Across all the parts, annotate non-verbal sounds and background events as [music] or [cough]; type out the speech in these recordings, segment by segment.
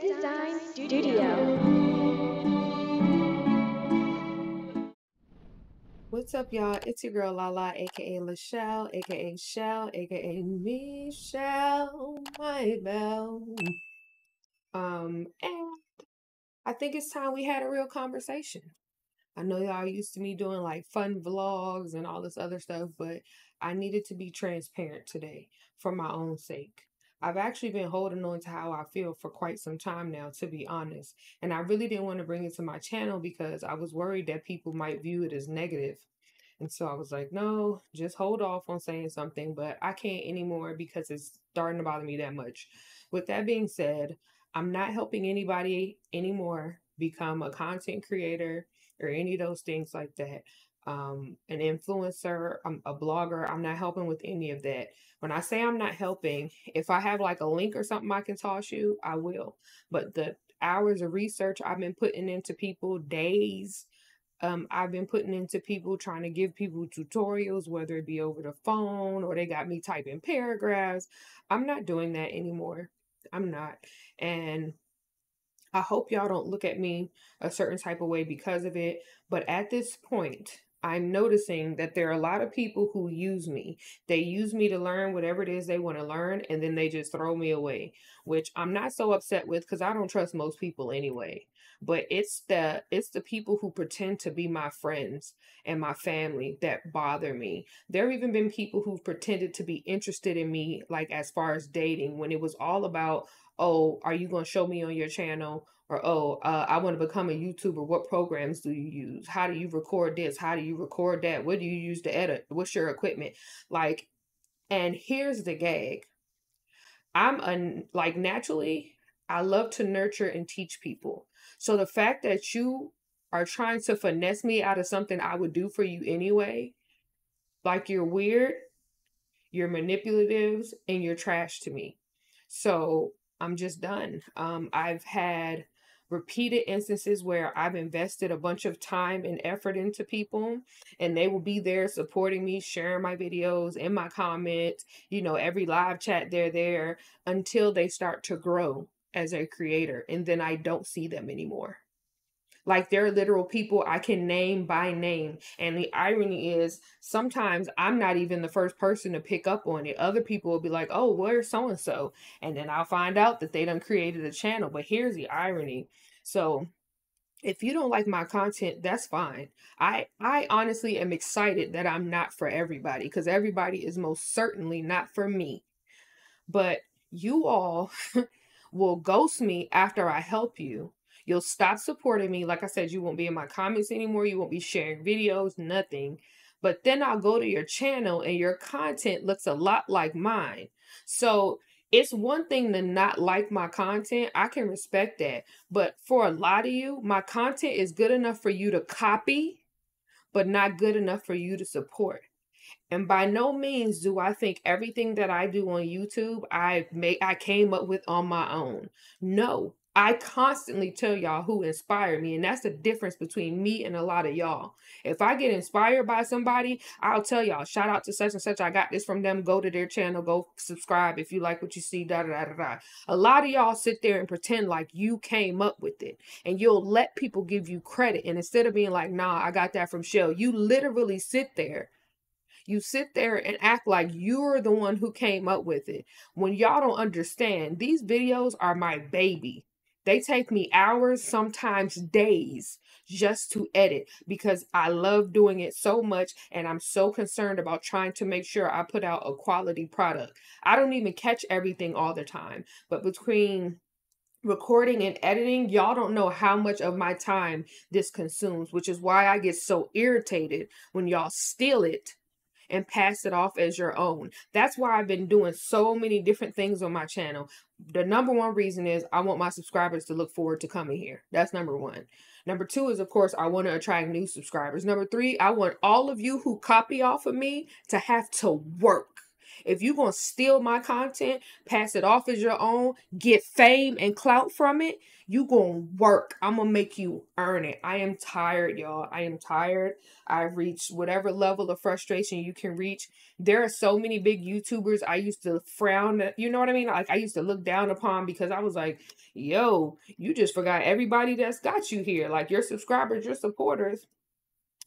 Design Studio. What's up, y'all? It's your girl Lala, aka Lachelle, aka Chelle, aka Michelle, my bell. Um, and I think it's time we had a real conversation. I know y'all used to me doing like fun vlogs and all this other stuff, but I needed to be transparent today for my own sake. I've actually been holding on to how I feel for quite some time now, to be honest. And I really didn't want to bring it to my channel because I was worried that people might view it as negative. And so I was like, no, just hold off on saying something, but I can't anymore because it's starting to bother me that much. With that being said, I'm not helping anybody anymore become a content creator or any of those things like that. Um, an influencer, I'm a blogger. I'm not helping with any of that. When I say I'm not helping, if I have like a link or something I can toss you, I will. But the hours of research I've been putting into people, days, um, I've been putting into people trying to give people tutorials, whether it be over the phone or they got me typing paragraphs. I'm not doing that anymore. I'm not. And I hope y'all don't look at me a certain type of way because of it. But at this point, I'm noticing that there are a lot of people who use me. They use me to learn whatever it is they want to learn, and then they just throw me away, which I'm not so upset with because I don't trust most people anyway. But it's the it's the people who pretend to be my friends and my family that bother me. There have even been people who've pretended to be interested in me, like as far as dating, when it was all about oh, are you going to show me on your channel? Or, oh, uh, I want to become a YouTuber. What programs do you use? How do you record this? How do you record that? What do you use to edit? What's your equipment? Like, and here's the gag. I'm a, like, naturally, I love to nurture and teach people. So the fact that you are trying to finesse me out of something I would do for you anyway, like you're weird, you're manipulative, and you're trash to me. So I'm just done. Um, I've had repeated instances where I've invested a bunch of time and effort into people and they will be there supporting me, sharing my videos in my comments, you know, every live chat they're there until they start to grow as a creator and then I don't see them anymore. Like they're literal people I can name by name. And the irony is sometimes I'm not even the first person to pick up on it. Other people will be like, oh, where's so and so? And then I'll find out that they done created a channel. But here's the irony. So if you don't like my content that's fine i i honestly am excited that i'm not for everybody because everybody is most certainly not for me but you all [laughs] will ghost me after i help you You'll stop supporting me. Like I said, you won't be in my comments anymore. You won't be sharing videos, nothing. But then I'll go to your channel and your content looks a lot like mine. So it's one thing to not like my content. I can respect that. But for a lot of you, my content is good enough for you to copy, but not good enough for you to support. And by no means do I think everything that I do on YouTube I make I came up with on my own. No, I constantly tell y'all who inspired me, and that's the difference between me and a lot of y'all. If I get inspired by somebody, I'll tell y'all, shout out to such and such. I got this from them. Go to their channel, go subscribe if you like what you see. Da da da da. A lot of y'all sit there and pretend like you came up with it, and you'll let people give you credit. And instead of being like, nah, I got that from Chelle, you literally sit there you sit there and act like you're the one who came up with it. When y'all don't understand, these videos are my baby. They take me hours, sometimes days, just to edit because I love doing it so much and I'm so concerned about trying to make sure I put out a quality product. I don't even catch everything all the time, but between recording and editing, y'all don't know how much of my time this consumes, which is why I get so irritated when y'all steal it and pass it off as your own. That's why I've been doing so many different things on my channel. The number one reason is I want my subscribers to look forward to coming here. That's number one. Number two is, of course, I want to attract new subscribers. Number three, I want all of you who copy off of me to have to work If you're going to steal my content, pass it off as your own, get fame and clout from it, you going to work. I'm going to make you earn it. I am tired, y'all. I am tired. I've reached whatever level of frustration you can reach. There are so many big YouTubers I used to frown at, you know what I mean? Like I used to look down upon because I was like, yo, you just forgot everybody that's got you here. Like your subscribers, your supporters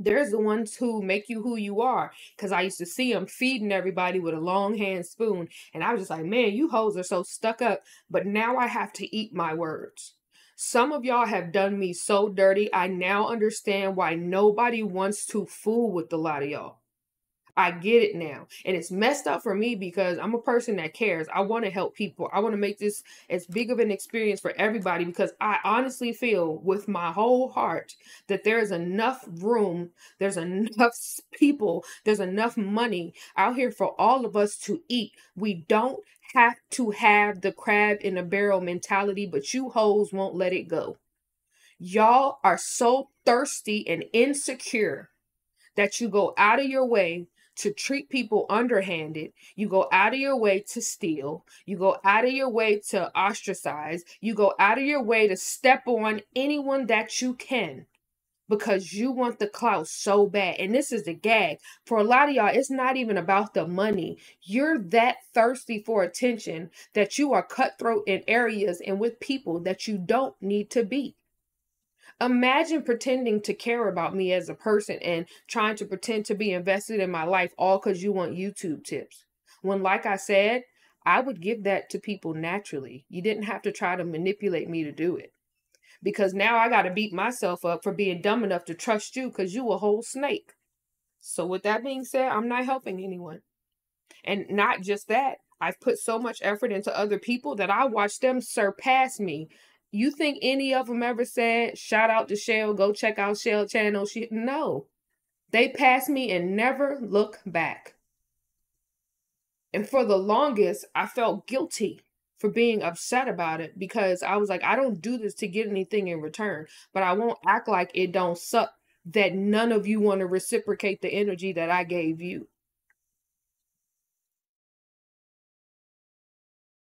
there's the ones who make you who you are. Cause I used to see them feeding everybody with a long hand spoon. And I was just like, man, you hoes are so stuck up. But now I have to eat my words. Some of y'all have done me so dirty. I now understand why nobody wants to fool with a lot of y'all. I get it now. And it's messed up for me because I'm a person that cares. I want to help people. I want to make this as big of an experience for everybody because I honestly feel with my whole heart that there is enough room, there's enough people, there's enough money out here for all of us to eat. We don't have to have the crab in a barrel mentality, but you hoes won't let it go. Y'all are so thirsty and insecure that you go out of your way to treat people underhanded. You go out of your way to steal. You go out of your way to ostracize. You go out of your way to step on anyone that you can because you want the clout so bad. And this is the gag. For a lot of y'all, it's not even about the money. You're that thirsty for attention that you are cutthroat in areas and with people that you don't need to be. Imagine pretending to care about me as a person and trying to pretend to be invested in my life all because you want YouTube tips. When, like I said, I would give that to people naturally. You didn't have to try to manipulate me to do it. Because now I got to beat myself up for being dumb enough to trust you because you a whole snake. So, with that being said, I'm not helping anyone. And not just that, I've put so much effort into other people that I watch them surpass me you think any of them ever said, shout out to Chelle, go check out Chelle channel? She no. They passed me and never look back. And for the longest, I felt guilty for being upset about it because I was like, I don't do this to get anything in return, but I won't act like it don't suck that none of you want to reciprocate the energy that I gave you.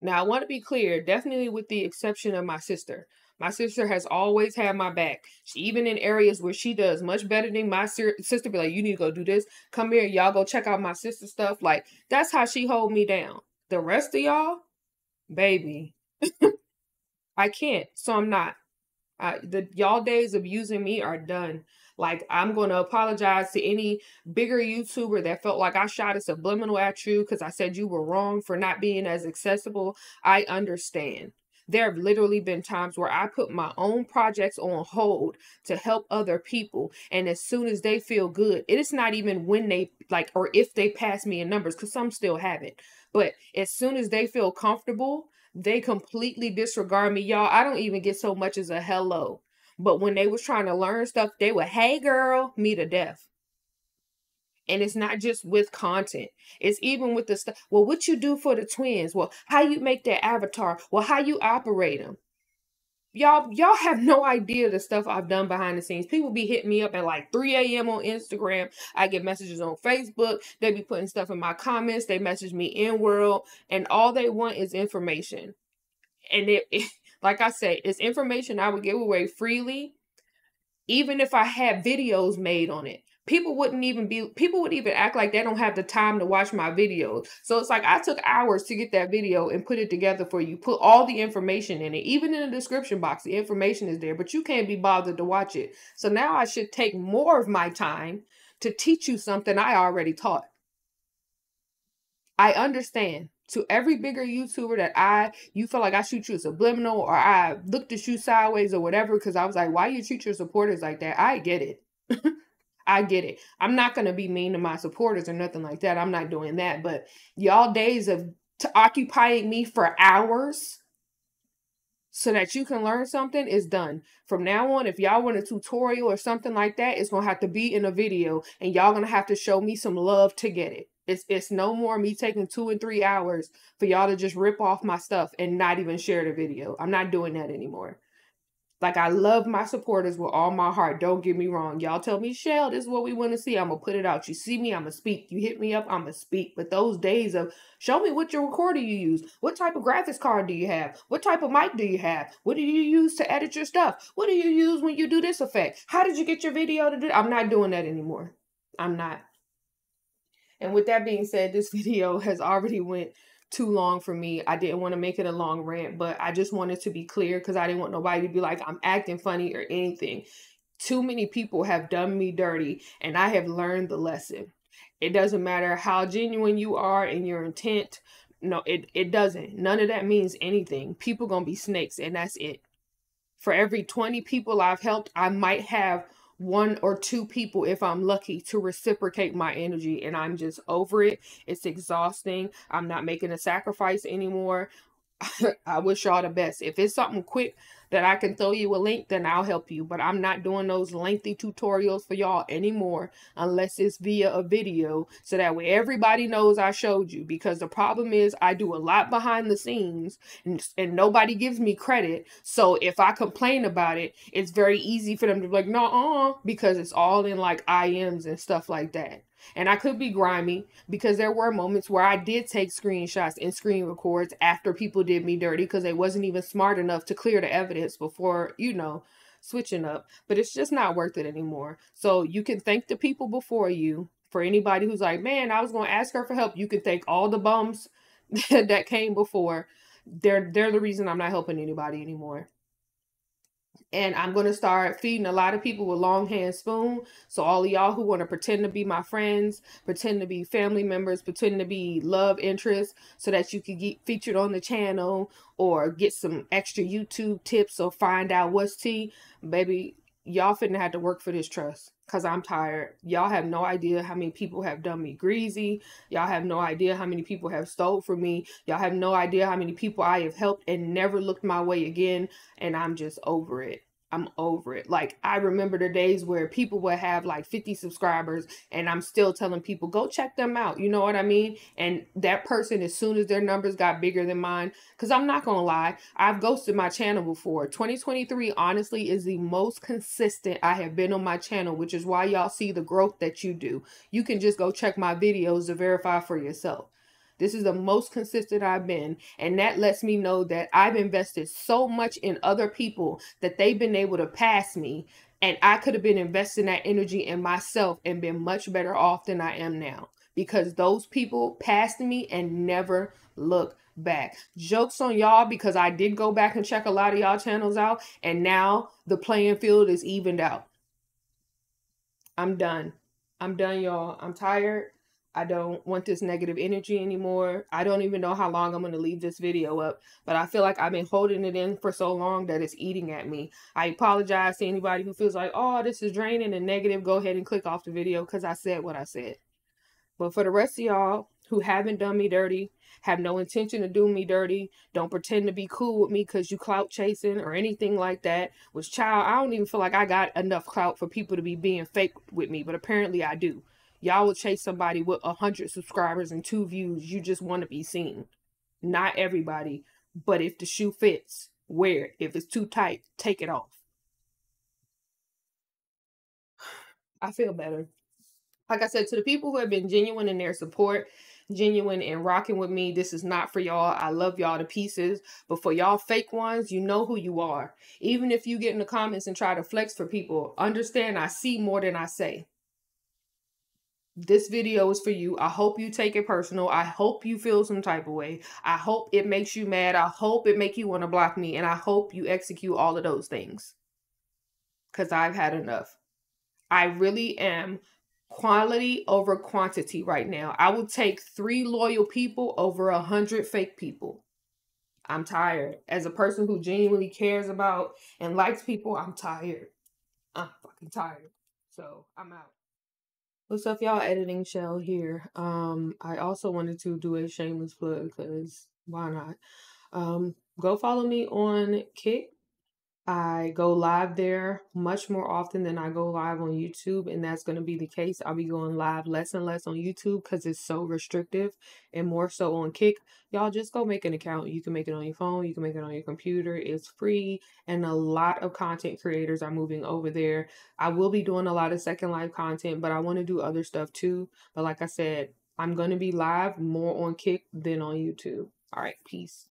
Now, I want to be clear, definitely with the exception of my sister. My sister has always had my back. She, even in areas where she does much better than my sister, be like, "You need to go do this. Come here, y'all go check out my sister stuff." Like that's how she hold me down. The rest of y'all, baby, [laughs] I can't. So I'm not. I, the y'all days of using me are done. Like, I'm going to apologize to any bigger YouTuber that felt like I shot a subliminal at you because I said you were wrong for not being as accessible. I understand. There have literally been times where I put my own projects on hold to help other people. And as soon as they feel good, it is not even when they like or if they pass me in numbers, because some still haven't. But as soon as they feel comfortable, they completely disregard me. Y'all, I don't even get so much as a hello. But when they was trying to learn stuff, they would, hey girl, me to death. And it's not just with content. It's even with the stuff. Well, what you do for the twins? Well, how you make their avatar? Well, how you operate them? Y'all, y'all have no idea the stuff I've done behind the scenes. People be hitting me up at like 3 a.m. on Instagram. I get messages on Facebook. They be putting stuff in my comments. They message me in world, and all they want is information. And it, it [laughs] like I said, it's information I would give away freely, even if I had videos made on it. People wouldn't even be, people would even act like they don't have the time to watch my videos. So it's like I took hours to get that video and put it together for you, put all the information in it. Even in the description box, the information is there, but you can't be bothered to watch it. So now I should take more of my time to teach you something I already taught. I understand to every bigger YouTuber that I you feel like I shoot you subliminal or I looked at you sideways or whatever because I was like, why you treat your supporters like that? I get it. [laughs] I get it. I'm not gonna be mean to my supporters or nothing like that. I'm not doing that. But y'all days of t- occupying me for hours so that you can learn something is done. From now on, if y'all want a tutorial or something like that, it's gonna have to be in a video and y'all gonna have to show me some love to get it. It's it's no more me taking two and three hours for y'all to just rip off my stuff and not even share the video. I'm not doing that anymore. Like I love my supporters with all my heart. Don't get me wrong. Y'all tell me, Chelle, this is what we want to see. I'm gonna put it out. You see me, I'm gonna speak. You hit me up, I'm gonna speak. But those days of show me what your recorder you use. What type of graphics card do you have? What type of mic do you have? What do you use to edit your stuff? What do you use when you do this effect? How did you get your video to do? I'm not doing that anymore. I'm not. And with that being said, this [laughs] video has already went too long for me. I didn't want to make it a long rant, but I just wanted to be clear because I didn't want nobody to be like, I'm acting funny or anything. Too many people have done me dirty, and I have learned the lesson. It doesn't matter how genuine you are in your intent. No, it, it doesn't. None of that means anything. People gonna be snakes, and that's it. For every 20 people I've helped, I might have one or two people if I'm lucky to reciprocate my energy and I'm just over it. It's exhausting. I'm not making a sacrifice anymore. [laughs] I wish y'all the best. If it's something quick that I can throw you a link, then I'll help you. But I'm not doing those lengthy tutorials for y'all anymore unless it's via a video so that way everybody knows I showed you. Because the problem is I do a lot behind the scenes and, and nobody gives me credit. So if I complain about it, it's very easy for them to be like, no, uh, because it's all in like IMs and stuff like that. And I could be grimy because there were moments where I did take screenshots and screen records after people did me dirty because they wasn't even smart enough to clear the evidence before, you know, switching up. But it's just not worth it anymore. So you can thank the people before you. For anybody who's like, man, I was going to ask her for help, you can thank all the bums [laughs] that came before. They're they're the reason I'm not helping anybody anymore and I'm going to start feeding a lot of people with long hand spoon. So all of y'all who want to pretend to be my friends, pretend to be family members, pretend to be love interests so that you can get featured on the channel or get some extra YouTube tips or find out what's tea, baby, y'all finna have to work for this trust because I'm tired. Y'all have no idea how many people have done me greasy. Y'all have no idea how many people have stole from me. Y'all have no idea how many people I have helped and never looked my way again. And I'm just over it. I'm over it. Like I remember the days where people would have like 50 subscribers and I'm still telling people go check them out. You know what I mean? And that person as soon as their numbers got bigger than mine cuz I'm not going to lie, I've ghosted my channel before. 2023 honestly is the most consistent I have been on my channel, which is why y'all see the growth that you do. You can just go check my videos to verify for yourself. This is the most consistent I've been. And that lets me know that I've invested so much in other people that they've been able to pass me. And I could have been investing that energy in myself and been much better off than I am now because those people passed me and never look back. Jokes on y'all because I did go back and check a lot of y'all channels out and now the playing field is evened out. I'm done. I'm done, y'all. I'm tired. I don't want this negative energy anymore. I don't even know how long I'm going to leave this video up, but I feel like I've been holding it in for so long that it's eating at me. I apologize to anybody who feels like, oh, this is draining and negative. Go ahead and click off the video because I said what I said. But for the rest of y'all who haven't done me dirty, have no intention of doing me dirty, don't pretend to be cool with me because you clout chasing or anything like that, which, child, I don't even feel like I got enough clout for people to be being fake with me, but apparently I do. Y'all will chase somebody with a hundred subscribers and two views. You just want to be seen. Not everybody, but if the shoe fits, wear it. If it's too tight, take it off. I feel better. Like I said, to the people who have been genuine in their support, genuine and rocking with me, this is not for y'all. I love y'all to pieces. But for y'all fake ones, you know who you are. Even if you get in the comments and try to flex for people, understand I see more than I say this video is for you. I hope you take it personal. I hope you feel some type of way. I hope it makes you mad. I hope it make you want to block me. And I hope you execute all of those things. Because I've had enough. I really am quality over quantity right now. I will take three loyal people over a hundred fake people. I'm tired. As a person who genuinely cares about and likes people, I'm tired. I'm fucking tired. So I'm out. What's up, y'all? Editing Chelle here. Um, I also wanted to do a shameless plug because why not? Um, go follow me on Kick I go live there much more often than I go live on YouTube, and that's going to be the case. I'll be going live less and less on YouTube because it's so restrictive and more so on Kick. Y'all just go make an account. You can make it on your phone, you can make it on your computer. It's free, and a lot of content creators are moving over there. I will be doing a lot of Second Life content, but I want to do other stuff too. But like I said, I'm going to be live more on Kick than on YouTube. All right, peace.